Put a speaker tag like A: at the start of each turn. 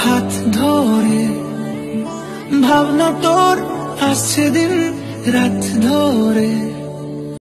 A: হাত ধরে ভাবনা তোর আসছে দিন রাত ধরে।